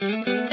Mm-hmm.